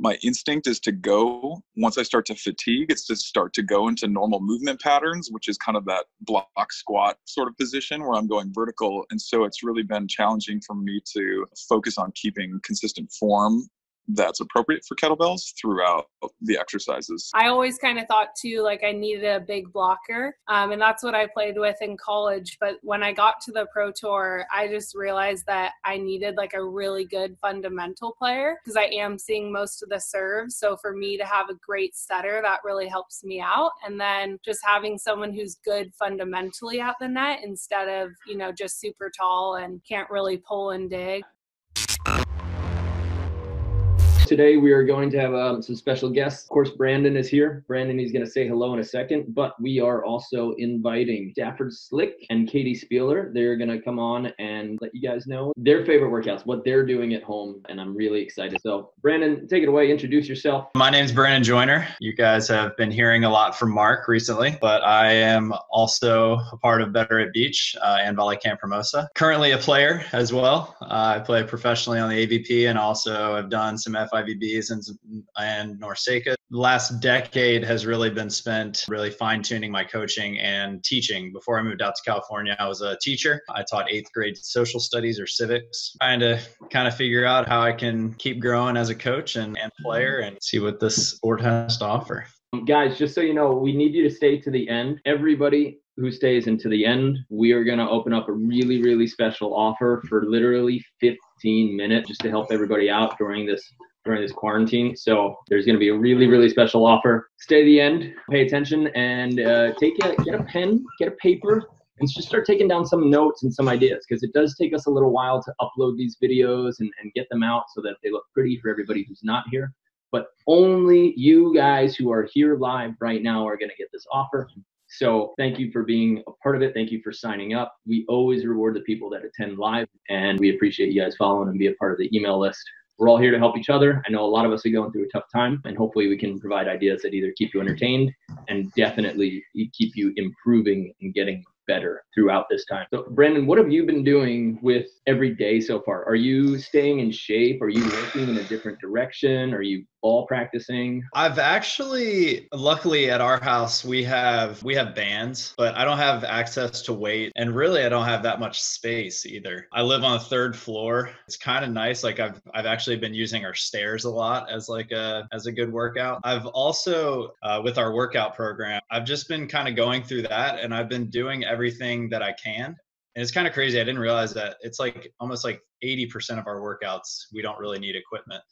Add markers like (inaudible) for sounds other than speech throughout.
my instinct is to go once i start to fatigue it's to start to go into normal movement patterns which is kind of that block squat sort of position where i'm going vertical. And so it's really been challenging for me to focus on keeping consistent form that's appropriate for kettlebells throughout the exercises. I always kind of thought too, like I needed a big blocker, um, and that's what I played with in college. But when I got to the pro tour, I just realized that I needed like a really good fundamental player because I am seeing most of the serves. So for me to have a great setter, that really helps me out. And then just having someone who's good fundamentally at the net instead of you know just super tall and can't really pull and dig today we are going to have um, some special guests. Of course, Brandon is here. Brandon, he's going to say hello in a second, but we are also inviting Stafford Slick and Katie Spieler. They're going to come on and let you guys know their favorite workouts, what they're doing at home, and I'm really excited. So, Brandon, take it away. Introduce yourself. My name is Brandon Joyner. You guys have been hearing a lot from Mark recently, but I am also a part of Better at Beach uh, and Volley Camp Hermosa. Currently a player as well. Uh, I play professionally on the AVP and also have done some FI IVBs and, and NORCECA. The last decade has really been spent really fine tuning my coaching and teaching. Before I moved out to California, I was a teacher. I taught eighth grade social studies or civics, trying to kind of figure out how I can keep growing as a coach and, and player and see what this sport has to offer. Guys, just so you know, we need you to stay to the end. Everybody who stays into the end, we are going to open up a really, really special offer for literally 15 minutes just to help everybody out during this during this quarantine. So there's going to be a really, really special offer. Stay to the end, pay attention, and uh, take a, get a pen, get a paper, and just start taking down some notes and some ideas because it does take us a little while to upload these videos and, and get them out so that they look pretty for everybody who's not here. But only you guys who are here live right now are going to get this offer. So thank you for being a part of it. Thank you for signing up. We always reward the people that attend live, and we appreciate you guys following and be a part of the email list we're all here to help each other. I know a lot of us are going through a tough time, and hopefully, we can provide ideas that either keep you entertained and definitely keep you improving and getting better throughout this time. So, Brandon, what have you been doing with every day so far? Are you staying in shape? Are you working in a different direction? Are you ball practicing? I've actually luckily at our house we have we have bands, but I don't have access to weight and really I don't have that much space either. I live on the third floor. It's kind of nice like I've I've actually been using our stairs a lot as like a as a good workout. I've also uh, with our workout program, I've just been kind of going through that and I've been doing everything that I can and it's kind of crazy. I didn't realize that it's like almost like 80% of our workouts, we don't really need equipment.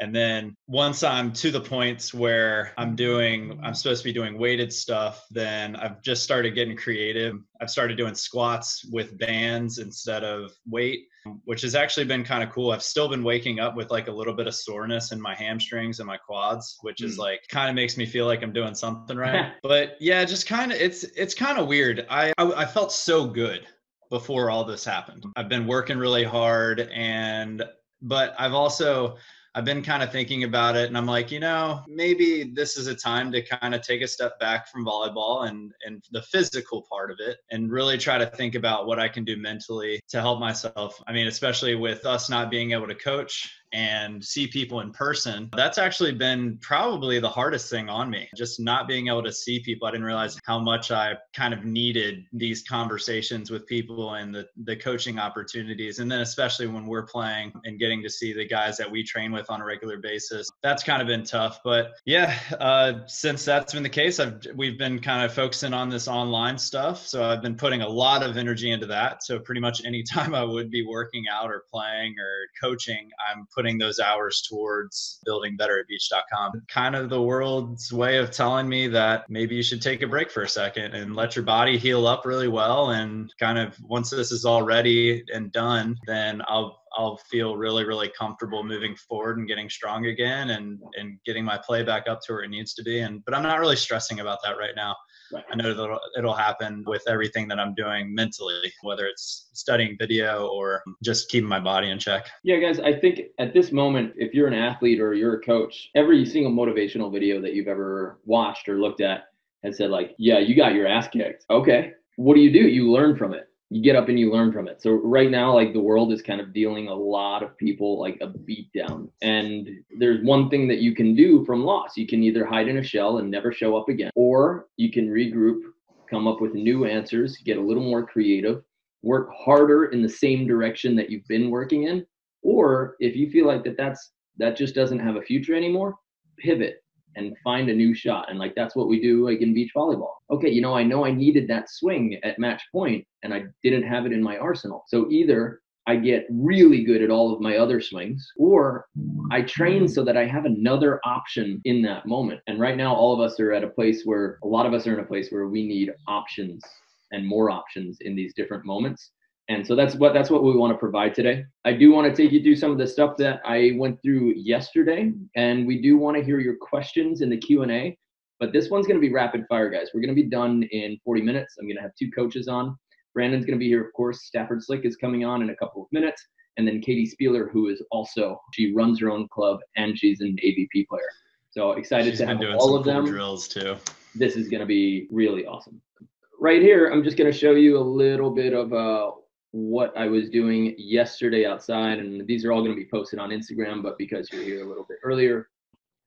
And then once I'm to the points where I'm doing, I'm supposed to be doing weighted stuff, then I've just started getting creative. I've started doing squats with bands instead of weight, which has actually been kind of cool. I've still been waking up with like a little bit of soreness in my hamstrings and my quads, which is hmm. like kind of makes me feel like I'm doing something right. (laughs) but yeah, just kind of, it's, it's kind of weird. I, I, I felt so good before all this happened. I've been working really hard and but I've also I've been kind of thinking about it and I'm like, you know, maybe this is a time to kind of take a step back from volleyball and and the physical part of it and really try to think about what I can do mentally to help myself. I mean, especially with us not being able to coach and see people in person. That's actually been probably the hardest thing on me. Just not being able to see people. I didn't realize how much I kind of needed these conversations with people and the, the coaching opportunities. And then, especially when we're playing and getting to see the guys that we train with on a regular basis, that's kind of been tough. But yeah, uh, since that's been the case, I've, we've been kind of focusing on this online stuff. So I've been putting a lot of energy into that. So pretty much anytime (laughs) I would be working out or playing or coaching, I'm putting those hours towards building better at beach.com. Kind of the world's way of telling me that maybe you should take a break for a second and let your body heal up really well. And kind of once this is all ready and done, then I'll I'll feel really, really comfortable moving forward and getting strong again and and getting my play back up to where it needs to be. And but I'm not really stressing about that right now. Right. I know that it'll, it'll happen with everything that I'm doing mentally, whether it's studying video or just keeping my body in check. Yeah, guys, I think at this moment, if you're an athlete or you're a coach, every single motivational video that you've ever watched or looked at has said, like, yeah, you got your ass kicked. Okay. What do you do? You learn from it you get up and you learn from it. So right now, like the world is kind of dealing a lot of people like a beat down. And there's one thing that you can do from loss. You can either hide in a shell and never show up again, or you can regroup, come up with new answers, get a little more creative, work harder in the same direction that you've been working in. Or if you feel like that that's that just doesn't have a future anymore, pivot and find a new shot. And like that's what we do like in beach volleyball. Okay, you know, I know I needed that swing at match point and I didn't have it in my arsenal. So either I get really good at all of my other swings, or I train so that I have another option in that moment. And right now, all of us are at a place where a lot of us are in a place where we need options and more options in these different moments. And so that's what that's what we want to provide today. I do want to take you through some of the stuff that I went through yesterday, and we do want to hear your questions in the Q and A. But this one's going to be rapid fire, guys. We're going to be done in 40 minutes. I'm going to have two coaches on. Brandon's going to be here, of course. Stafford Slick is coming on in a couple of minutes, and then Katie Spieler, who is also she runs her own club and she's an AVP player. So excited She's to have all of cool them. drills too. This is going to be really awesome. Right here, I'm just going to show you a little bit of uh, what I was doing yesterday outside, and these are all going to be posted on Instagram. But because you're here a little bit earlier,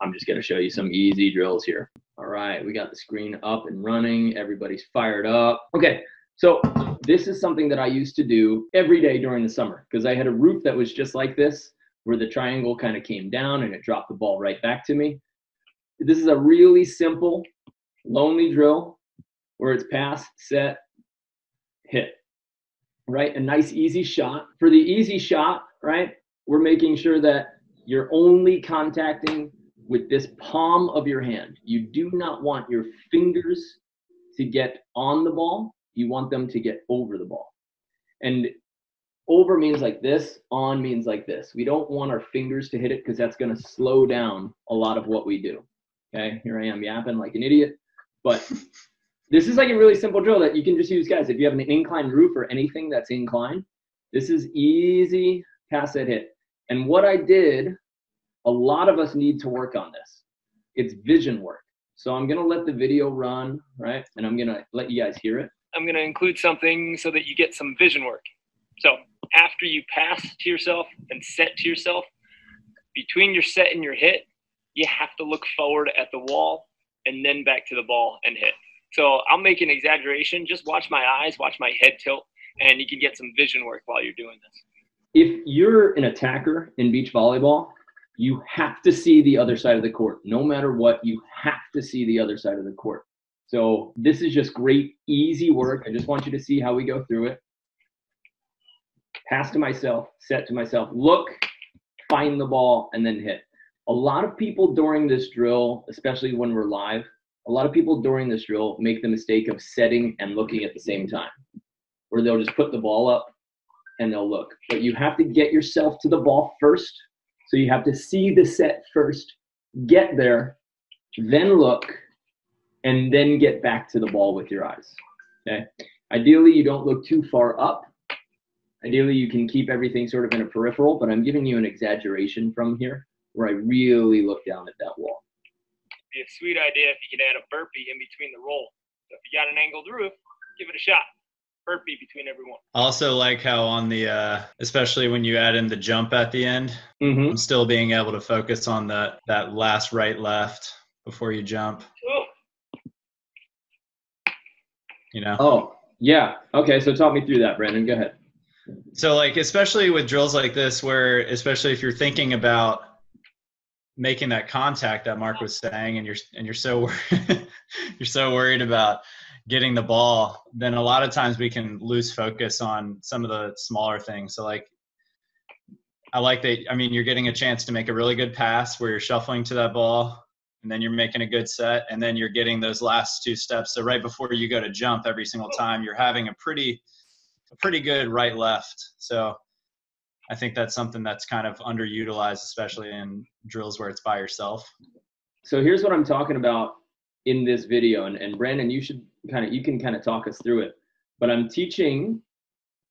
I'm just going to show you some easy drills here. All right, we got the screen up and running. Everybody's fired up. Okay, so this is something that I used to do every day during the summer because I had a roof that was just like this, where the triangle kind of came down and it dropped the ball right back to me. This is a really simple, lonely drill where it's pass, set, hit. Right? A nice, easy shot. For the easy shot, right, we're making sure that you're only contacting with this palm of your hand. You do not want your fingers to get on the ball. You want them to get over the ball. And over means like this, on means like this. We don't want our fingers to hit it because that's going to slow down a lot of what we do. Okay, here I am yapping like an idiot. But (laughs) this is like a really simple drill that you can just use, guys. If you have an inclined roof or anything that's inclined, this is easy pass that hit. And what I did, a lot of us need to work on this. It's vision work. So I'm gonna let the video run, right? And I'm gonna let you guys hear it. I'm to include something so that you get some vision work. So after you pass to yourself and set to yourself, between your set and your hit, you have to look forward at the wall and then back to the ball and hit. So I'll make an exaggeration. Just watch my eyes, watch my head tilt, and you can get some vision work while you're doing this. If you're an attacker in beach volleyball, you have to see the other side of the court. No matter what, you have to see the other side of the court. So this is just great, easy work. I just want you to see how we go through it. Pass to myself, set to myself, look, find the ball, and then hit. A lot of people during this drill, especially when we're live, a lot of people during this drill make the mistake of setting and looking at the same time, where they'll just put the ball up and they'll look. But you have to get yourself to the ball first. So you have to see the set first, get there, then look, and then get back to the ball with your eyes. Okay. Ideally, you don't look too far up. Ideally, you can keep everything sort of in a peripheral, but I'm giving you an exaggeration from here where I really look down at that wall. Be a sweet idea if you could add a burpee in between the roll. So if you got an angled roof, give it a shot. Burpee between every one. I also like how on the, uh, especially when you add in the jump at the end, Mm-hmm. I'm still being able to focus on the that last right left before you jump. Oh, You know. Oh, yeah. Okay. So talk me through that, Brandon. Go ahead. So like especially with drills like this where especially if you're thinking about making that contact that Mark was saying and you're and you're so (laughs) you're so worried about getting the ball, then a lot of times we can lose focus on some of the smaller things. So like I like that I mean you're getting a chance to make a really good pass where you're shuffling to that ball and then you're making a good set and then you're getting those last two steps. So right before you go to jump every single time you're having a pretty a pretty good right left. So I think that's something that's kind of underutilized, especially in drills where it's by yourself. So here's what I'm talking about in this video, and, and Brandon, you should kind of you can kind of talk us through it. But I'm teaching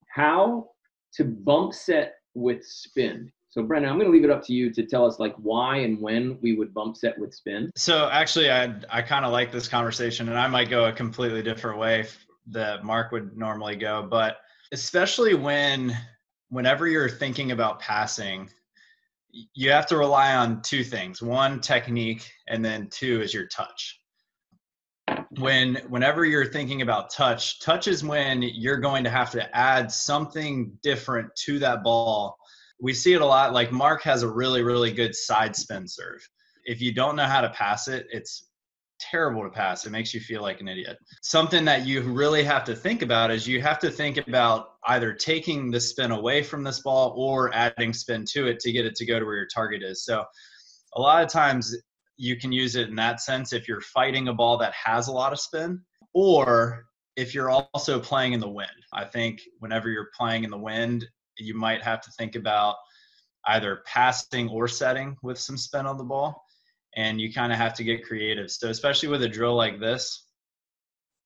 how to bump set with spin. So Brandon, I'm going to leave it up to you to tell us like why and when we would bump set with spin. So actually, I I kind of like this conversation, and I might go a completely different way that Mark would normally go. But especially when whenever you're thinking about passing you have to rely on two things. One technique and then two is your touch. When whenever you're thinking about touch touch is when you're going to have to add something different to that ball. We see it a lot like mark has a really really good side spin serve. If you don't know how to pass it it's terrible to pass. It makes you feel like an idiot. Something that you really have to think about is you have to think about either taking the spin away from this ball or adding spin to it to get it to go to where your target is. So a lot of times you can use it in that sense if you're fighting a ball that has a lot of spin or if you're also playing in the wind. I think whenever you're playing in the wind, you might have to think about either passing or setting with some spin on the ball and you kind of have to get creative. So especially with a drill like this,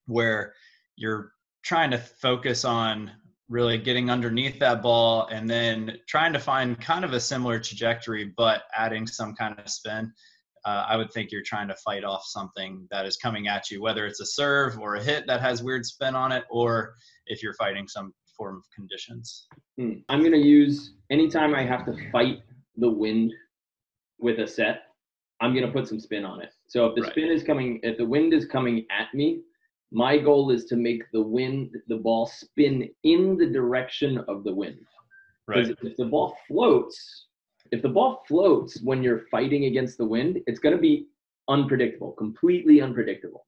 where you're trying to focus on really getting underneath that ball and then trying to find kind of a similar trajectory, but adding some kind of spin. Uh, I would think you're trying to fight off something that is coming at you, whether it's a serve or a hit that has weird spin on it, or if you're fighting some form of conditions. Hmm. I'm going to use anytime I have to fight the wind with a set, I'm going to put some spin on it. So if the right. spin is coming, if the wind is coming at me, my goal is to make the wind, the ball spin in the direction of the wind. Right. If the ball floats, if the ball floats when you're fighting against the wind, it's going to be unpredictable, completely unpredictable.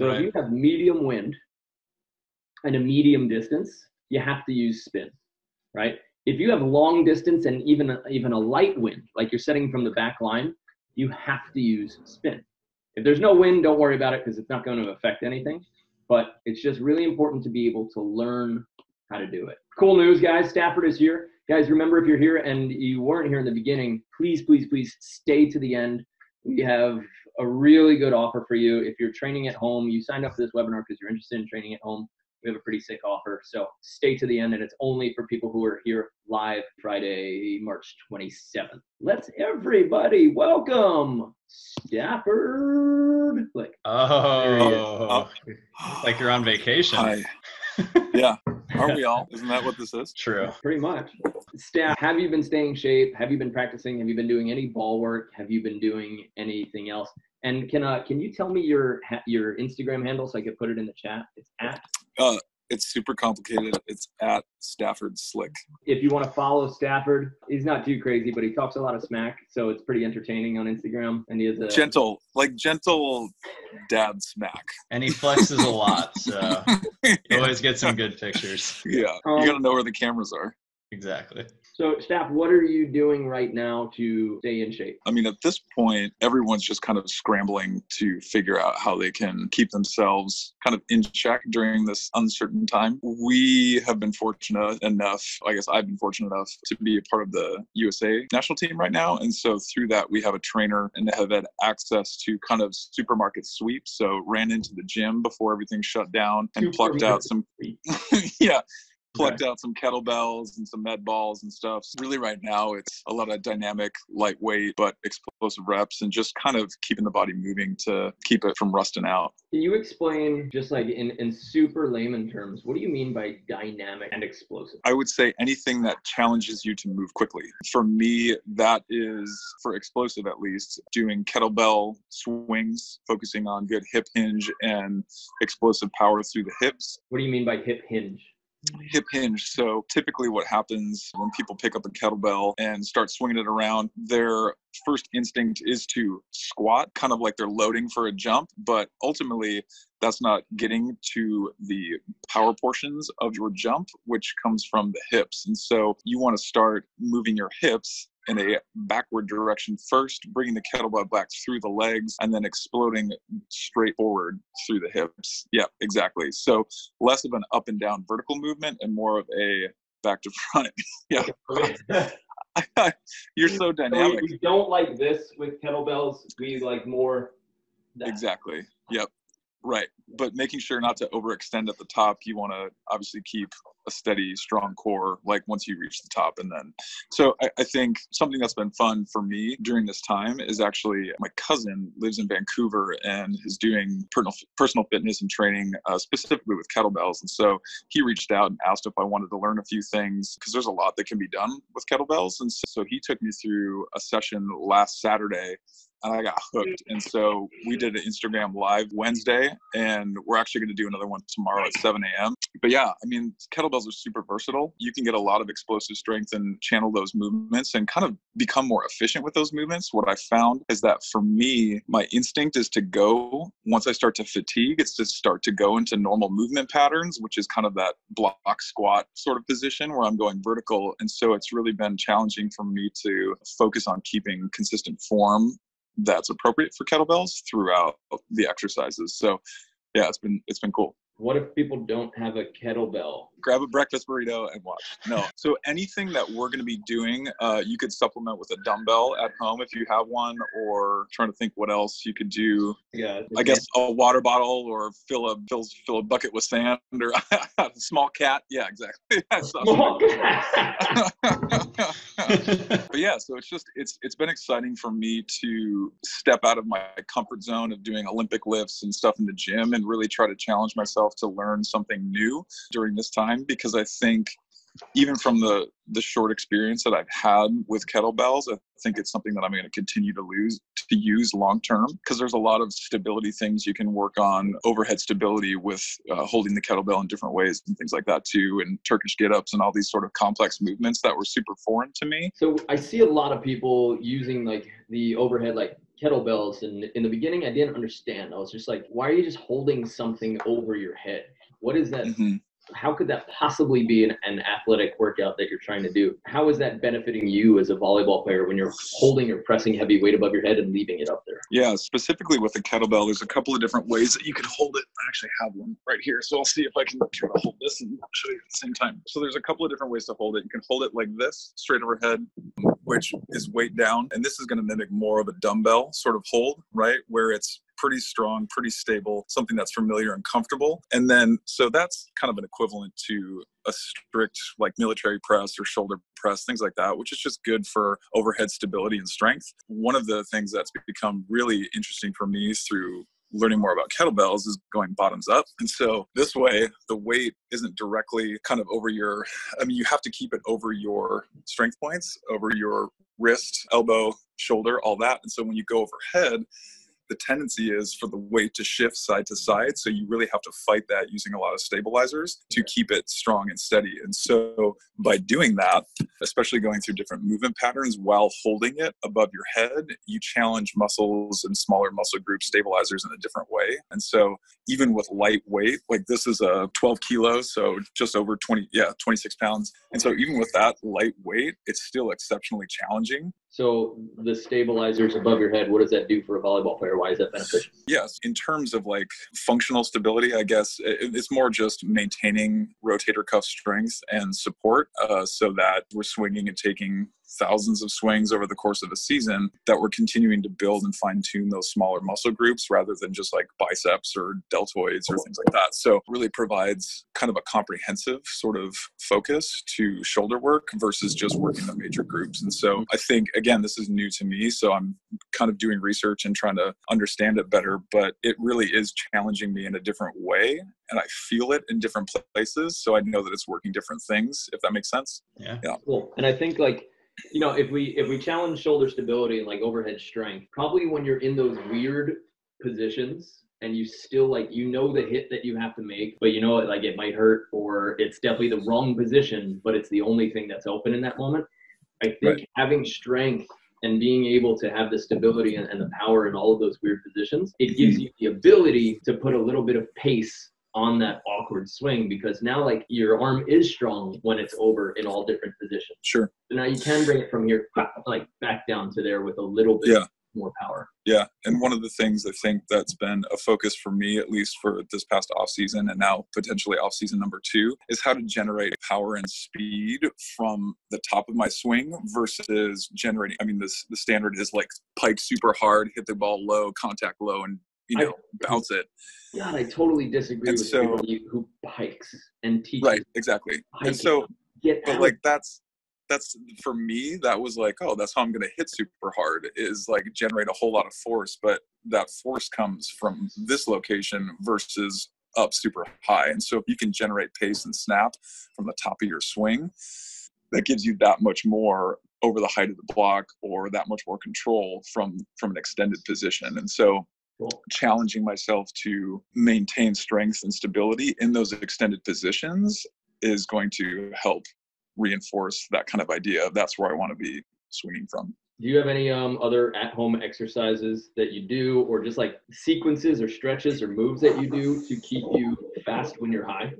So right. if you have medium wind and a medium distance, you have to use spin, right? If you have long distance and even even a light wind, like you're setting from the back line, you have to use spin. If there's no wind, don't worry about it because it's not going to affect anything. But it's just really important to be able to learn how to do it. Cool news, guys. Stafford is here. Guys, remember if you're here and you weren't here in the beginning, please, please, please stay to the end. We have a really good offer for you. If you're training at home, you signed up for this webinar because you're interested in training at home we have a pretty sick offer. So stay to the end, and it's only for people who are here live Friday, March 27th. Let's everybody welcome Stafford. Slick. Oh, like you're on vacation. Hi. (laughs) yeah. Are we all? Isn't that what this is? True. Pretty much. Staff, have you been staying shape? Have you been practicing? Have you been doing any ball work? Have you been doing anything else? And can uh, can you tell me your your Instagram handle so I could put it in the chat? It's at uh, it's super complicated. It's at Stafford Slick. If you want to follow Stafford, he's not too crazy, but he talks a lot of smack, so it's pretty entertaining on Instagram. And he is a gentle, like gentle dad smack. And he flexes a lot, so (laughs) you always get some good pictures. Yeah, um, you got to know where the cameras are. Exactly. So, Staff, what are you doing right now to stay in shape? I mean, at this point, everyone's just kind of scrambling to figure out how they can keep themselves kind of in check during this uncertain time. We have been fortunate enough, I guess I've been fortunate enough to be a part of the USA national team right now. And so, through that, we have a trainer and have had access to kind of supermarket sweeps. So, ran into the gym before everything shut down and plucked out some, (laughs) yeah, plucked out some kettlebells and some med balls and stuff. So really, right now, it's a lot of dynamic, lightweight, but explosive reps and just kind of keeping the body moving to keep it from rusting out. Can you explain, just like in, in super layman terms, what do you mean by dynamic and explosive? I would say anything that challenges you to move quickly. For me, that is, for explosive at least, doing kettlebell swings, focusing on good hip hinge and explosive power through the hips. What do you mean by hip hinge? Hip hinge. So typically, what happens when people pick up a kettlebell and start swinging it around, their first instinct is to squat, kind of like they're loading for a jump. But ultimately, that's not getting to the power portions of your jump, which comes from the hips. And so you want to start moving your hips in a backward direction first, bringing the kettlebell back through the legs, and then exploding straight forward through the hips. Yeah, exactly. So less of an up and down vertical movement and more of a back to (laughs) front. yeah. (laughs) You're so dynamic. We don't like this with kettlebells. We like more. That. Exactly. Yep Right. But making sure not to overextend at the top. You want to obviously keep a steady, strong core, like once you reach the top. And then, so I, I, think something that's been fun for me during this time is actually my cousin lives in Vancouver and is doing personal, personal fitness and training uh, specifically with kettlebells. And so he reached out and asked if I wanted to learn a few things because there's a lot that can be done with kettlebells. And so he took me through a session last Saturday and I got hooked. And so we did an Instagram live Wednesday, and we're actually going to do another one tomorrow at 7 a.m. But yeah, I mean, kettlebells are super versatile. You can get a lot of explosive strength and channel those movements and kind of become more efficient with those movements. What I found is that for me, my instinct is to go, once I start to fatigue, it's to start to go into normal movement patterns, which is kind of that block squat sort of position where I'm going vertical. And so it's really been challenging for me to focus on keeping consistent form that's appropriate for kettlebells throughout the exercises. So yeah, it's been it's been cool. What if people don't have a kettlebell? Grab a breakfast burrito and watch. No. So anything that we're going to be doing, uh, you could supplement with a dumbbell at home if you have one, or trying to think what else you could do. Yeah. I guess a water bottle, or fill a fill, fill a bucket with sand, or (laughs) a small cat. Yeah, exactly. (laughs) small cat. (laughs) but yeah, so it's just it's it's been exciting for me to step out of my comfort zone of doing Olympic lifts and stuff in the gym and really try to challenge myself myself to learn something new during this time because I think even from the the short experience that I've had with kettlebells, I think it's something that I'm going to continue to lose to use long term because there's a lot of stability things you can work on, overhead stability with uh, holding the kettlebell in different ways and things like that too, and Turkish get ups and all these sort of complex movements that were super foreign to me. So I see a lot of people using like the overhead like kettlebells and in the beginning i didn't understand. I was just like why are you just holding something over your head? What is that mm-hmm how could that possibly be an, an, athletic workout that you're trying to do? How is that benefiting you as a volleyball player when you're holding or pressing heavy weight above your head and leaving it up there? Yeah, specifically with the kettlebell, there's a couple of different ways that you can hold it. I actually have one right here, so I'll see if I can try to hold this and show you at the same time. So there's a couple of different ways to hold it. You can hold it like this, straight overhead, which is weight down, and this is going to mimic more of a dumbbell sort of hold, right, where it's pretty strong, pretty stable, something that's familiar and comfortable. And then, so that's kind of an equivalent to a strict like military press or shoulder press, things like that, which is just good for overhead stability and strength. One of the things that's become really interesting for me through learning more about kettlebells is going bottoms up. And so this way, the weight isn't directly kind of over your, I mean, you have to keep it over your strength points, over your wrist, elbow, shoulder, all that. And so when you go overhead, the tendency is for the weight to shift side to side. So you really have to fight that using a lot of stabilizers to keep it strong and steady. And so by doing that, especially going through different movement patterns while holding it above your head, you challenge muscles and smaller muscle group stabilizers in a different way. And so even with light weight, like this is a 12 kilos, so just over 20, yeah, 26 pounds. And so even with that light weight, it's still exceptionally challenging so the stabilizers above your head, what does that do for a volleyball player? Why is that beneficial? Yes, in terms of like functional stability, I guess it's more just maintaining rotator cuff strength and support, uh, so that we're swinging and taking thousands of swings over the course of a season that we're continuing to build and fine tune those smaller muscle groups rather than just like biceps or deltoids or things like that. So really provides kind of a comprehensive sort of focus to shoulder work versus just working the major groups. And so I think again, this is new to me. So I'm kind of doing research and trying to understand it better, but it really is challenging me in a different way. And I feel it in different places. So I know that it's working different things, if that makes sense. Yeah. Yeah. Cool. And I think like you know, if we if we challenge shoulder stability and like overhead strength, probably when you're in those weird positions and you still like you know the hit that you have to make, but you know like it might hurt or it's definitely the wrong position, but it's the only thing that's open in that moment. I think right. having strength and being able to have the stability and, and the power in all of those weird positions, it gives you the ability to put a little bit of pace on that awkward swing because now like your arm is strong when it's over in all different positions. Sure. So now you can bring it from here like back down to there with a little bit yeah. more power. Yeah. And one of the things I think that's been a focus for me, at least for this past off season and now potentially off season number two, is how to generate power and speed from the top of my swing versus generating. I mean, this the standard is like pike super hard, hit the ball low, contact low, and you know, I, bounce it. God, I totally disagree and with so, everybody who pikes and teaches. Right, exactly. Piking. And so, Get but out. like that's that's for me that was like oh that's how i'm going to hit super hard is like generate a whole lot of force but that force comes from this location versus up super high and so if you can generate pace and snap from the top of your swing that gives you that much more over the height of the block or that much more control from from an extended position and so. Challenging myself to maintain strength and stability in those extended positions is going to help reinforce that kind of idea of that's where I want to be swinging from. Do you have any um, other at-home exercises that you do, or just like sequences or stretches or moves that you do to keep you fast when you're high?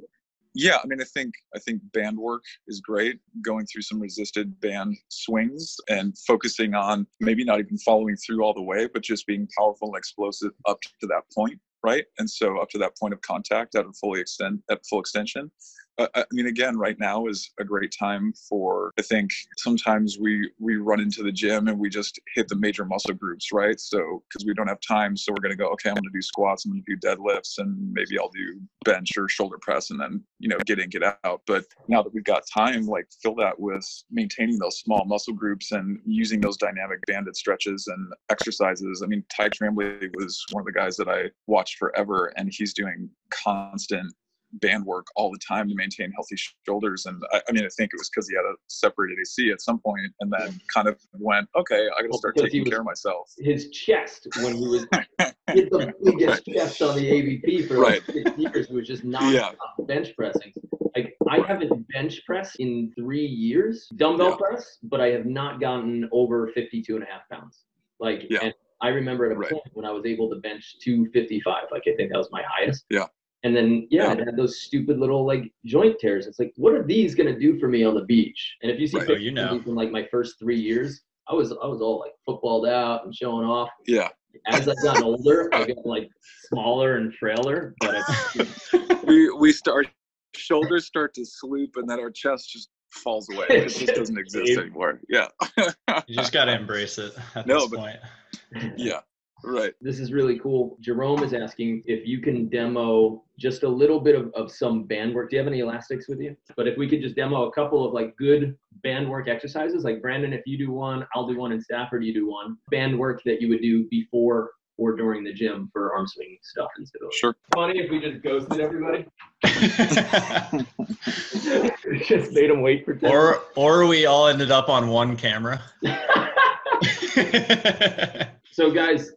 Yeah, I mean, I think I think band work is great. Going through some resisted band swings and focusing on maybe not even following through all the way, but just being powerful and explosive up to that point, right? And so up to that point of contact at a fully extend at full extension, I mean, again, right now is a great time for. I think sometimes we we run into the gym and we just hit the major muscle groups, right? So because we don't have time, so we're gonna go. Okay, I'm gonna do squats. I'm gonna do deadlifts, and maybe I'll do bench or shoulder press, and then you know get in, get out. But now that we've got time, like fill that with maintaining those small muscle groups and using those dynamic banded stretches and exercises. I mean, Ty Tramblie was one of the guys that I watched forever, and he's doing constant band work all the time to maintain healthy shoulders. And I, I mean, I think it was because he had a separated AC at some point and then kind of went, okay, I got to start taking care of myself. His chest, when he was (laughs) the biggest chest on the AVP for right. like six years, was just (laughs) non yeah. bench pressing. Like I haven't bench pressed in three years, dumbbell yeah. press, but I have not gotten over 52 and a half pounds. Like, yeah. and I remember at a right. point when I was able to bench 255. Like I think that was my highest. Yeah. And then yeah, it had those stupid little like joint tears. It's like, what are these gonna do for me on the beach? And if you see right. oh, you know. from like my first three years, I was I was all like footballed out and showing off. Yeah. As I've gotten older, I get like smaller and frailer. But (laughs) we we start shoulders start to sloop and then our chest just falls away. It just doesn't (laughs) exist anymore. Yeah. you just gotta (laughs) embrace it at no, this but, point. Yeah. Right. This is really cool. Jerome is asking if you can demo just a little bit of, of some band work. Do you have any elastics with you? But if we could just demo a couple of like good band work exercises, like Brandon, if you do one, I'll do one, and Stafford, you do one. Band work that you would do before or during the gym for arm swing stuff and stability. Sure. Funny if we just ghosted everybody. (laughs) (laughs) just made them wait for 10 Or or we all ended up on one camera. (laughs) So, guys,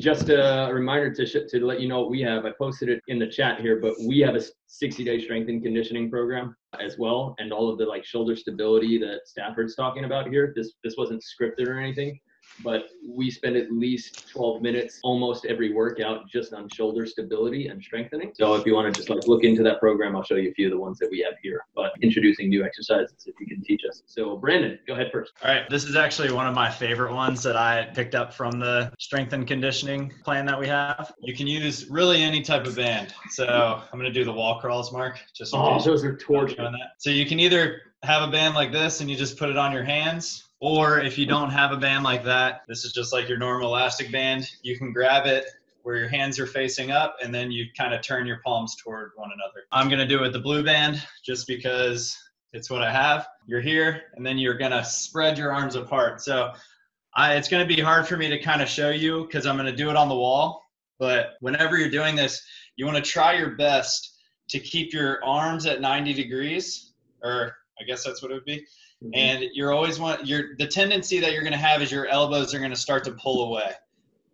just a reminder to sh- to let you know what we have. I posted it in the chat here, but we have a 60 day strength and conditioning program as well, and all of the like shoulder stability that Stafford's talking about here. This this wasn't scripted or anything but we spend at least 12 minutes almost every workout just on shoulder stability and strengthening. So if you want to just like look into that program, I'll show you a few of the ones that we have here, but introducing new exercises if you can teach us. So Brandon, go ahead first. All right. This is actually one of my favorite ones that I picked up from the strength and conditioning plan that we have. You can use really any type of band. So I'm going to do the wall crawls, Mark, just oh, those are torture. So you can either have a band like this and you just put it on your hands or if you don't have a band like that, this is just like your normal elastic band. You can grab it where your hands are facing up and then you kind of turn your palms toward one another. I'm going to do it with the blue band just because it's what I have. You're here and then you're going to spread your arms apart. So I, it's going to be hard for me to kind of show you because I'm going to do it on the wall. But whenever you're doing this, you want to try your best to keep your arms at 90 degrees, or I guess that's what it would be. Mm-hmm. And you're always want your the tendency that you're going to have is your elbows are going to start to pull away.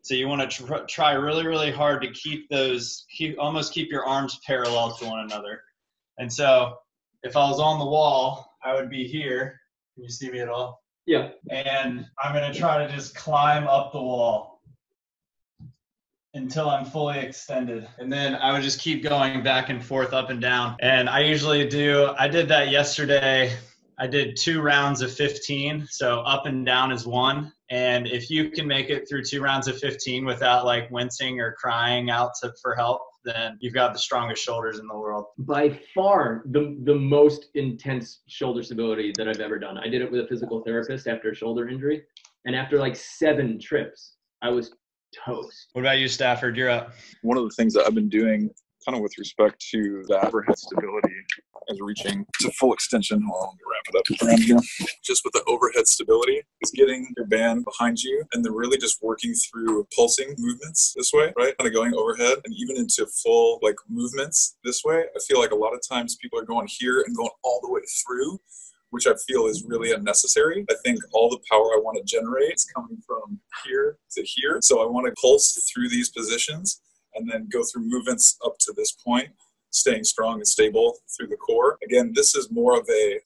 So you want to tr- try really really hard to keep those keep almost keep your arms parallel to one another. And so if I was on the wall, I would be here. Can you see me at all? Yeah. And I'm going to try to just climb up the wall until I'm fully extended. And then I would just keep going back and forth, up and down. And I usually do, I did that yesterday I did two rounds of 15. So up and down is one. And if you can make it through two rounds of 15 without like wincing or crying out to, for help, then you've got the strongest shoulders in the world. By far, the, the most intense shoulder stability that I've ever done. I did it with a physical therapist after a shoulder injury. And after like seven trips, I was toast. What about you, Stafford? You're up. One of the things that I've been doing kind of with respect to that overhead stability as reaching to full extension. Hold on, wrap it up around (laughs) here. Just with the overhead stability is getting your band behind you and then really just working through pulsing movements this way, right? Kind of going overhead and even into full like movements this way. I feel like a lot of times people are going here and going all the way through which I feel is really unnecessary. I think all the power I want to generate is coming from here to here. So I want to pulse through these positions and then go through movements up to this point, staying strong and stable through the core. Again, this is more of a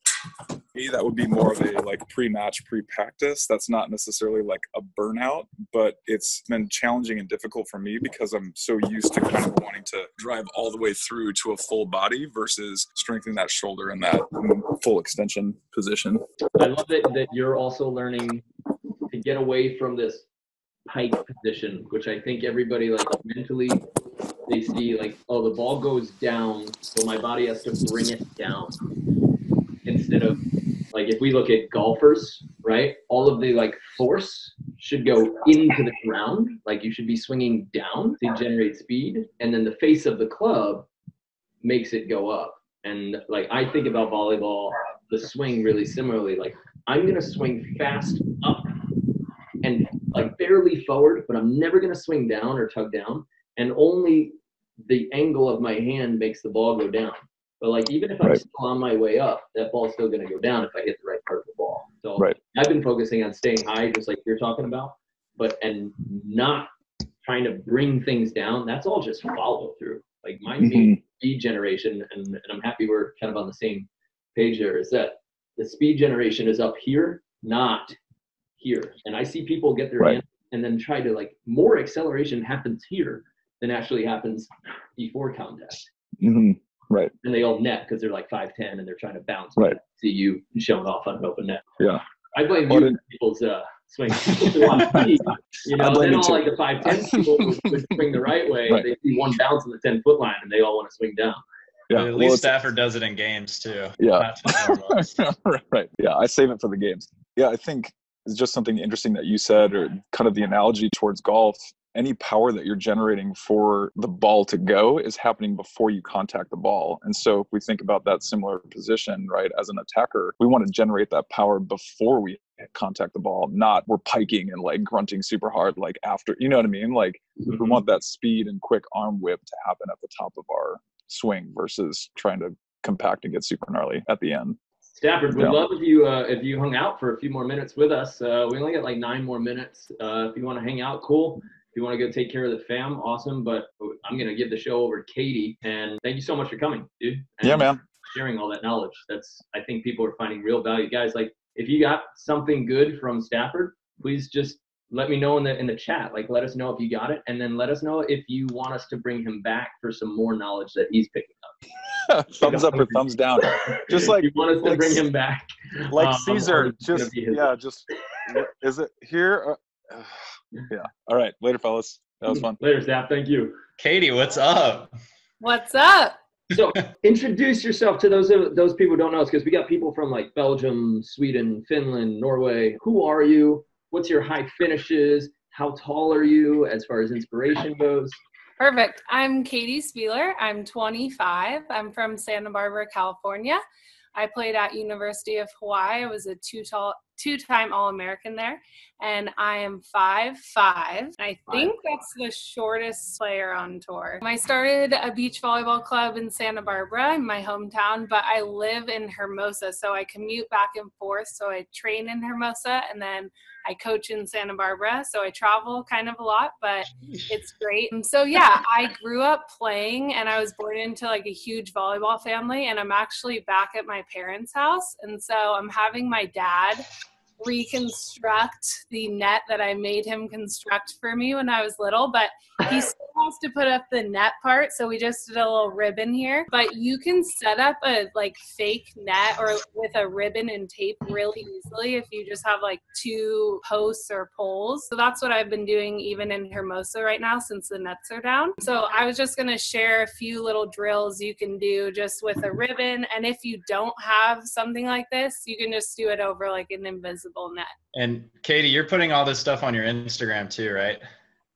me that would be more of a like pre-match pre-practice that's not necessarily like a burnout but it's been challenging and difficult for me because i'm so used to kind of wanting to drive all the way through to a full body versus strengthening that shoulder in that full extension position I love that, that you're also learning to get away from this pike position, which I think everybody like mentally they see like, oh, the ball goes down, so my body has to bring it down. Instead of like if we look at golfers, right? All of the like force should go into the ground. Like you should be swinging down to generate speed, and then the face of the club makes it go up. And like I think about volleyball, the swing really similarly. Like I'm gonna swing fast up and like barely forward, but I'm never gonna swing down or tug down. And only the angle of my hand makes the ball go down. But like even if I'm Right. still on my way up, that ball's still gonna go down if I hit the right part of the ball. So Right. I've been focusing on staying high, just like you're talking about, but and not trying to bring things down. That's all just follow through. Like my main mm-hmm. speed generation, and, and I'm happy we're kind of on the same page there, is that the speed generation is up here, not here. And I see people get their Right. hand and then try to like more acceleration happens here than actually happens before contact. hmm right And they all net because they're like 5'10 and they're trying to bounce. Right. See you showing off on an open net. Yeah. I blame Well, you then- for people's uh, swing. (laughs) People want speed, you know, I blame then all too. like the 5'10 (laughs) people would, would swing the right way. Right. They see one bounce on the 10 foot line and they all want to swing down. yeah At least it's- Stafford does it in games too. Yeah. Not to warm-ups. right, right. Yeah, I save it for the games. Yeah, I think it's just something interesting that you said, or kind of the analogy towards golf. Any power that you're generating for the ball to go is happening before you contact the ball. And so, if we think about that similar position, right, as an attacker, we want to generate that power before we contact the ball, not we're piking and like grunting super hard, like after, you know what I mean? Like, we want that speed and quick arm whip to happen at the top of our swing versus trying to compact and get super gnarly at the end. Stafford, we'd Yeah. love if you uh, if you hung out for a few more minutes with us. Uh, we only got like nine more minutes. Uh, if you want to hang out, cool. If you want to go take care of the fam, awesome. But I'm gonna give the show over to Katie. And thank you so much for coming, dude. And Yeah, man. Sharing all that knowledge. That's I think people are finding real value, guys. Like if you got something good from Stafford, please just let me know in the in the chat. Like let us know if you got it, and then let us know if you want us to bring him back for some more knowledge that he's picking up. (laughs) thumbs up or thumbs down. (laughs) Just like- you want us to like bring him back, Like um, Caesar, or it's gonna just yeah, just is it here? (sighs) Yeah. All right. Later, fellas. That was fun. Later, Staff. Thank you. Katie, what's up? What's up? So, introduce yourself to those those people who don't know us, because we got people from like Belgium, Sweden, Finland, Norway. Who are you? What's your high finishes? How tall are you as far as inspiration goes? Perfect. I'm Katie Spieler. I'm 25. I'm from Santa Barbara, California. I played at University of Hawaii. I was a two tall, two-time All-American there, and I am five five. I think that's the shortest player on tour. I started a beach volleyball club in Santa Barbara, in my hometown, but I live in Hermosa, so I commute back and forth. So I train in Hermosa, and then I coach in Santa Barbara. So I travel kind of a lot, but it's great. And so yeah, I grew up playing and I was born into like a huge volleyball family and I'm actually back at my parents' house. And so I'm having my dad reconstruct the net that I made him construct for me when I was little, but he (laughs) still has to put up the net part. So we just did a little ribbon here. But you can set up a like fake net or with a ribbon and tape really easily if you just have like two posts or poles. So that's what I've been doing even in Hermosa right now since the nets are down. So I was just gonna share a few little drills you can do just with a ribbon. And if you don't have something like this, you can just do it over like an invisible net. And Katie, you're putting all this stuff on your Instagram too, right?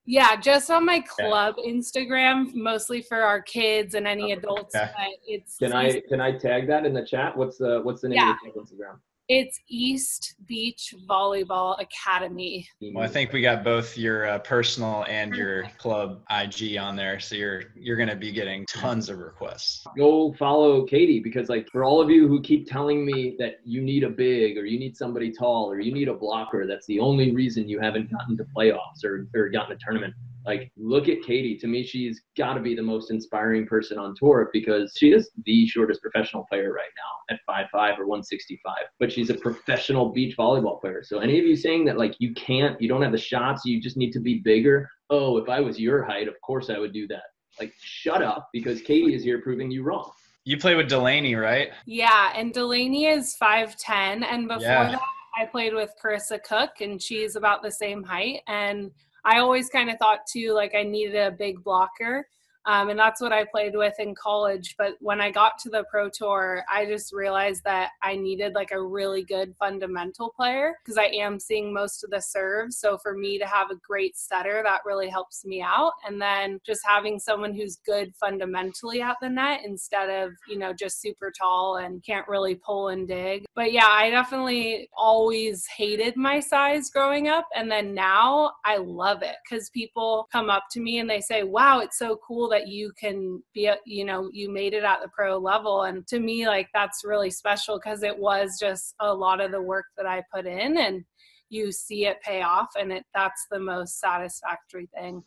Yeah, just on my club Instagram, mostly for our kids and any adults. Okay. But it's Can I can I tag that in the chat? What's the what's the name Yeah. of your Instagram? It's East Beach Volleyball Academy. Well, I think we got both your uh, personal and your club IG on there, so you're you're gonna be getting tons of requests. go follow Katie because like for all of you who keep telling me that you need a big or you need somebody tall or you need a blocker, that's the only reason you haven't gotten to playoffs or, or gotten a tournament. Like look at Katie. To me, she's got to be the most inspiring person on tour because she is the shortest professional player right now at 5'5 or 165. But she's a professional beach volleyball player. So any of you saying that like you can't, you don't have the shots, you just need to be bigger. Oh, if I was your height, of course I would do that. Like shut up because Katie is here proving you wrong. You play with Delaney, right? Yeah, and Delaney is 5'10. And before Yeah. that, I played with Karissa Cook, and she's about the same height. And I always kind of thought, too, like I needed a big blocker. Um, and that's what I played with in college. But when I got to the Pro Tour, I just realized that I needed like a really good fundamental player because I am seeing most of the serves. So for me to have a great setter, that really helps me out. And then just having someone who's good fundamentally at the net instead of, you know, just super tall and can't really pull and dig. But yeah, I definitely always hated my size growing up. And then now I love it because people come up to me and they say, wow, it's so cool that you can be, you know, you made it at the pro level. And to me, like, that's really special because it was just a lot of the work that I put in and you see it pay off. And it, that's the most satisfactory thing.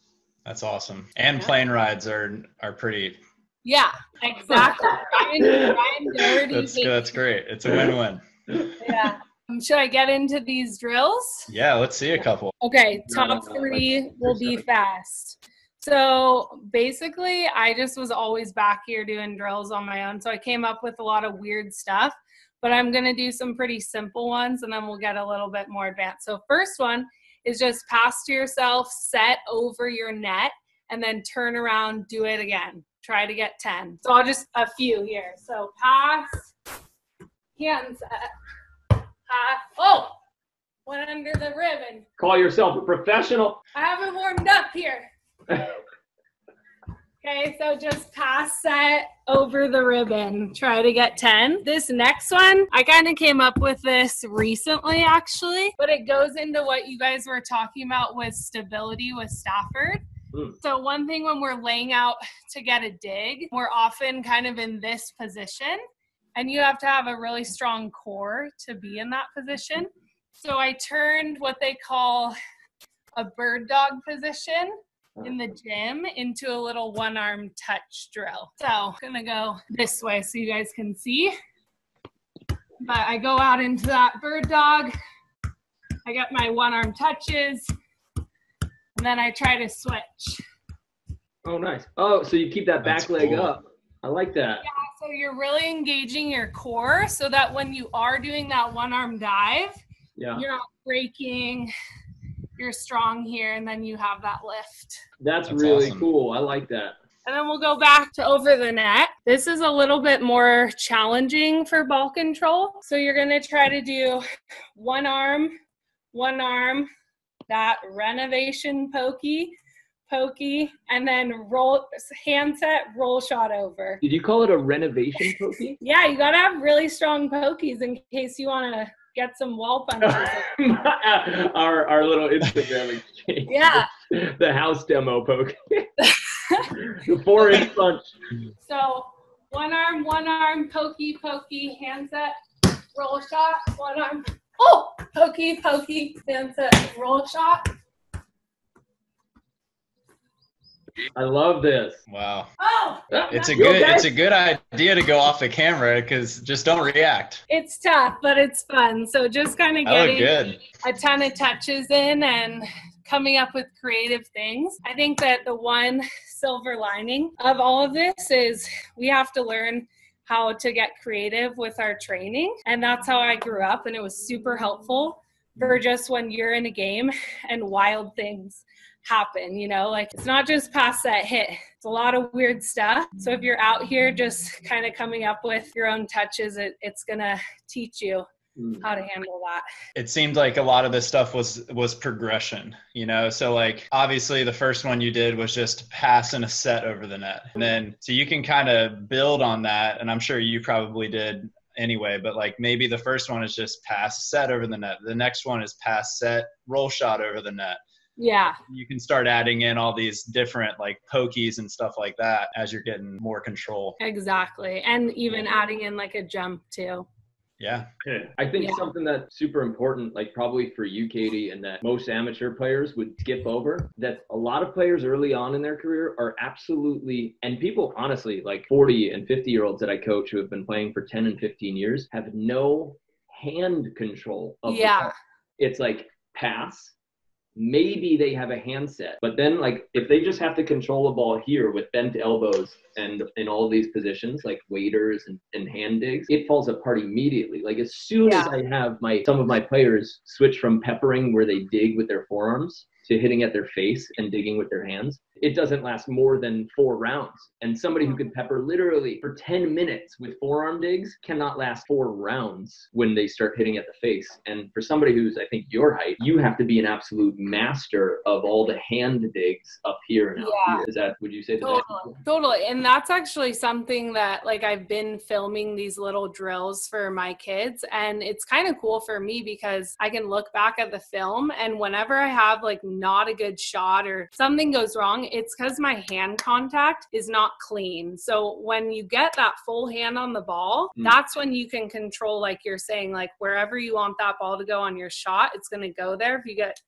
That's awesome. And Yeah. plane rides are are pretty. Yeah, exactly. Ryan, Ryan That's that's great. It's a win-win. Yeah. Um, Should I get into these drills? Yeah, let's see a couple. Okay, No, no, top three will be fast. So basically, I just was always back here doing drills on my own. So I came up with a lot of weird stuff, but I'm going to do some pretty simple ones and then we'll get a little bit more advanced. So, first one is just pass to yourself, set over your net, and then turn around, do it again. Try to get 10. So, I'll just a few here. So, pass, hand set, pass. Oh, went under the ribbon. Call yourself a professional. I haven't warmed up here. Okay, so just pass set over the ribbon. Try to get 10. This next one, I kind of came up with this recently actually, but it goes into what you guys were talking about with stability with Stafford. Hmm. So, one thing when we're laying out to get a dig, we're often kind of in this position, and you have to have a really strong core to be in that position. So, I turned what they call a bird dog position in the gym into a little one arm touch drill. So I'm gonna go this way so you guys can see. But I go out into that bird dog. I got my one arm touches. And then I try to switch. Oh, nice. Oh, so you keep that back That's leg cool. up. I like that. Yeah, So you're really engaging your core so that when you are doing that one arm dive, Yeah. you're not breaking, you're strong here, and then you have that lift. That's, That's really awesome. cool. I like that. And then we'll go back to over the net. This is a little bit more challenging for ball control. So you're going to try to do one arm, one arm, that renovation pokey, pokey, and then roll hand set, roll shot over. Did you call it a renovation pokey? (laughs) Yeah, you got to have really strong pokies in case you want to get some wall (laughs) punches. (laughs) our our little Instagram exchange. yeah. (laughs) The house demo poke. the four inch punch. So one arm, one arm, pokey, pokey, hand set, roll shot, one arm. Oh, pokey, pokey, hand set, roll shot. I love this. Wow. Oh, It's a good okay? it's a good idea to go off the camera because just don't react. it's tough, but it's fun. So just kind of getting good. a ton of touches in and coming up with creative things. I think that the one silver lining of all of this is we have to learn how to get creative with our training. And that's how I grew up. And it was super helpful for just when you're in a game and wild things happen, you know, like it's not just pass that hit. It's a lot of weird stuff. So if you're out here just kind of coming up with your own touches, it, it's gonna teach you Mm. how to handle that. it seemed like a lot of this stuff was was progression you know so like obviously the first one you did was just passing a set over the net and then so you can kind of build on that and i'm sure you probably did anyway but like maybe the first one is just pass set over the net the next one is pass set roll shot over the net Yeah. you can start adding in all these different like pokies and stuff like that as you're getting more control Exactly. And even adding in like a jump too. yeah I think Yeah. something that's super important, like probably for you, Katie, and that most amateur players would skip over, that a lot of players early on in their career are absolutely, and people honestly, like 40 and 50 year olds that I coach who have been playing for 10 and 15 years, have no hand control of the Yeah. ball. It's like pass. Maybe they have a handset, but then like if they just have to control a ball here with bent elbows and in all these positions like waiters and, and hand digs, it falls apart immediately. Like as soon as I have my some of my players switch from peppering where they dig with their forearms to hitting at their face and digging with their hands, it doesn't last more than four rounds. And somebody who could pepper literally for 10 minutes with forearm digs cannot last four rounds when they start hitting at the face. And for somebody who's, I think, your height, you have to be an absolute master of all the hand digs up here and Yeah. here. Is that, would you say that? Totally. Totally. And that's actually something that like I've been filming these little drills for my kids and it's kind of cool for me because I can look back at the film and whenever I have like not a good shot or something goes wrong, it's cuz my hand contact is not clean. So when you get that full hand on the ball, Mm. that's when you can control like you're saying like wherever you want that ball to go on your shot, it's going to go there if you get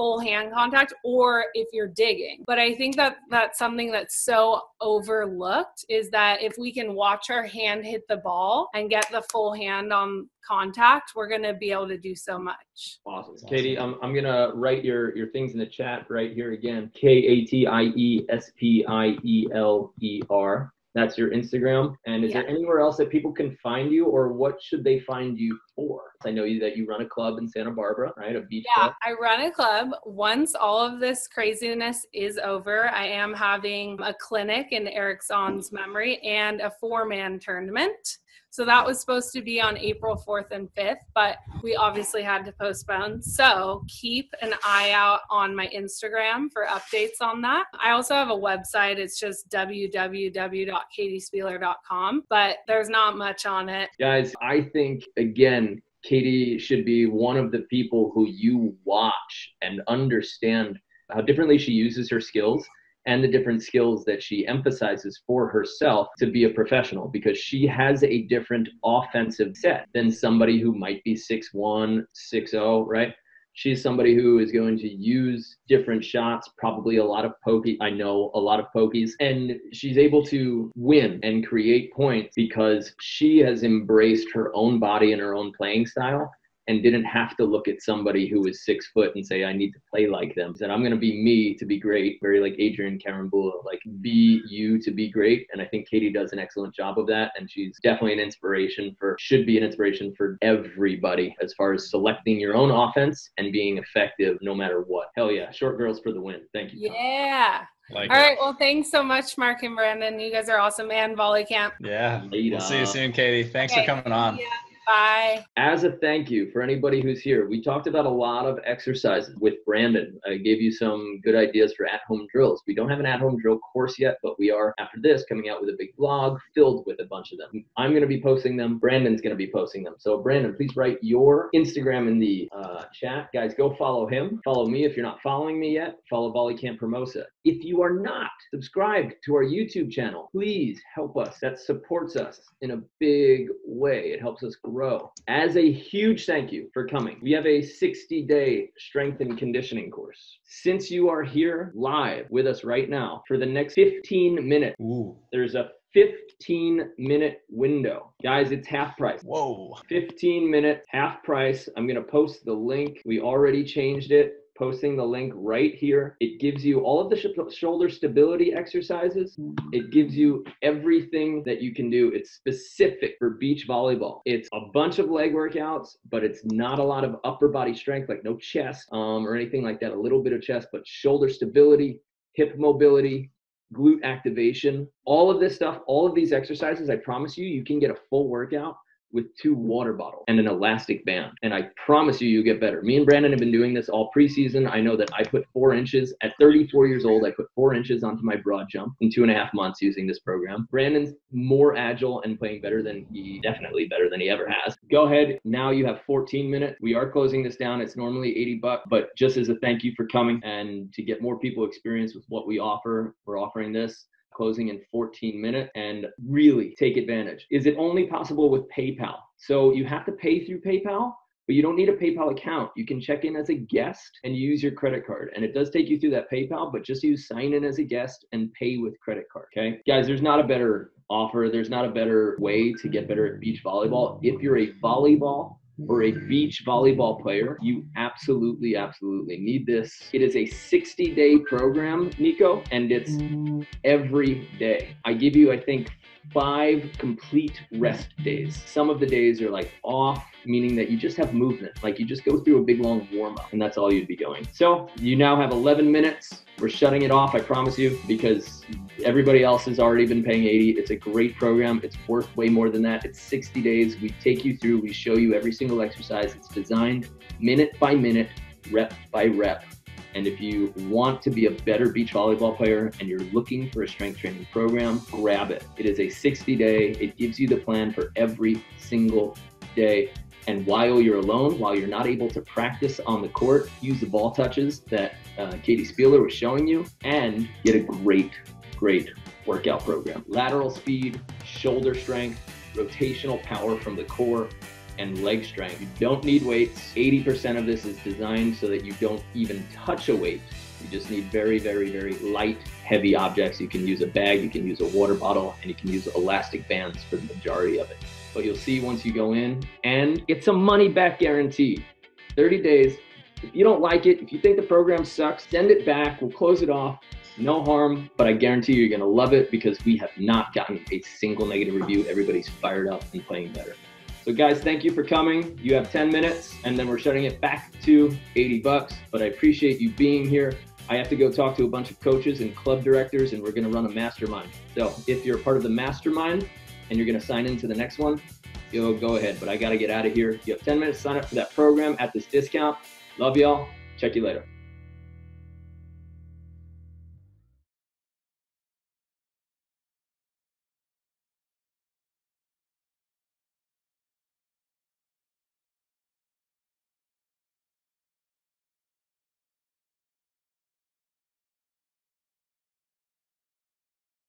full hand contact or if you're digging. But I think that that's something that's so overlooked is that if we can watch our hand hit the ball and get the full hand on contact, we're going to be able to do so much. Awesome. That's Katie. Um, I'm, I'm going to write your, your things in the chat right here again. K A T I E S P I E L E R. That's your Instagram. And is there anywhere else that people can find you or what should they find you for? I know you that you run a club in Santa Barbara, right? A beach Yeah, club. I run a club. Once all of this craziness is over, I am having a clinic in Eric Zahn's memory and a four man tournament. So that was supposed to be on April 4th and 5th, but we obviously had to postpone. So keep an eye out on my Instagram for updates on that. I also have a website. It's just www.katiespieler.com, but there's not much on it. Guys, I think again, Katie should be one of the people who you watch and understand how differently she uses her skills and the different skills that she emphasizes for herself to be a professional because she has a different offensive set than somebody who might be 6'1, 6'0, right? She's somebody who is going to use different shots, probably a lot of pokey. I know a lot of pokies, and she's able to win and create points because she has embraced her own body and her own playing style and didn't have to look at somebody who was six foot and say, I need to play like them. Said, I'm going to be me to be great, very like Adrian Carambula, like be you to be great. And I think Katie does an excellent job of that. And she's definitely an inspiration for, should be an inspiration for everybody as far as selecting your own offense and being effective no matter what. Hell yeah. Short girls for the win. Thank you. Tom. Yeah. like All right. Well, thanks so much, Mark and Brandon. You guys are awesome. And Volley Camp. yeah Later. we'll see you soon katie thanks Okay, for coming on Yeah. Bye. As a thank you for anybody who's here, we talked about a lot of exercises with Brandon. I gave you some good ideas for at home drills. We don't have an at home drill course yet, but we are, after this, coming out with a big blog filled with a bunch of them. I'm going to be posting them. Brandon's going to be posting them. So, Brandon, please write your Instagram in the uh, chat. Guys, go follow him. Follow me if you're not following me yet. Follow Volley Camp Promosa. If you are not subscribed to our YouTube channel, please help us. That supports us in a big way. It helps us grow. As a huge thank you for coming, we have a 60 day strength and conditioning course. Since you are here live with us right now for the next 15 minutes, Ooh. there's a 15 minute window. Guys, it's half price. whoa 15 minute half price. I'm going to post the link. We already changed it. Posting the link right here. It gives you all of the sh- shoulder stability exercises. It gives you everything that you can do. It's specific for beach volleyball. It's a bunch of leg workouts, but it's not a lot of upper body strength, like no chest um, or anything like that. A little bit of chest, but shoulder stability, hip mobility, glute activation, all of this stuff, all of these exercises, I promise you, you can get a full workout with two water bottles and an elastic band. And I promise you, you get better. Me and Brandon have been doing this all preseason. I know that I put four inches at 34 years old. I put four inches onto my broad jump in two and a half months using this program. Brandon's more agile and playing better than he definitely better than he ever has. Go ahead. Now you have 14 minutes. We are closing this down. It's normally 80 bucks, but just as a thank you for coming and to get more people experience with what we offer, we're offering this closing in 14 minutes and really take advantage. Is it only possible with PayPal? So you have to pay through PayPal, but you don't need a PayPal account. You can check in as a guest and use your credit card. And it does take you through that PayPal, but just use sign in as a guest and pay with credit card. Okay. Guys, there's not a better offer. There's not a better way to get better at beach volleyball. If you're a volleyball or a beach volleyball player, you absolutely, absolutely need this. It is a 60 day program, Nico, and it's mm. every day. I give you, I think, five complete rest days. Some of the days are like off, meaning that you just have movement. Like you just go through a big long warm up, and that's all you'd be going. So you now have 11 minutes. We're shutting it off, I promise you, because everybody else has already been paying 80. It's a great program. It's worth way more than that. It's 60 days. We take you through, we show you every single exercise. It's designed minute by minute, rep by rep and if you want to be a better beach volleyball player and you're looking for a strength training program, grab it. It is a 60 day, it gives you the plan for every single day. And while you're alone, while you're not able to practice on the court, use the ball touches that uh, Katie Spieler was showing you and get a great, great workout program. Lateral speed, shoulder strength, rotational power from the core, and leg strength. You don't need weights. 80% of this is designed so that you don't even touch a weight. You just need very, very, very light, heavy objects. You can use a bag, you can use a water bottle, and you can use elastic bands for the majority of it. But you'll see once you go in, and it's a money back guarantee. 30 days. If you don't like it, if you think the program sucks, send it back. We'll close it off. No harm, but I guarantee you, you're going to love it because we have not gotten a single negative review. Everybody's fired up and playing better. So guys, thank you for coming. You have 10 minutes and then we're shutting it back to 80 bucks, but I appreciate you being here. I have to go talk to a bunch of coaches and club directors and we're going to run a mastermind. So if you're part of the mastermind and you're going to sign into the next one, you'll go ahead, but I got to get out of here. You have 10 minutes sign up for that program at this discount. Love y'all. Check you later.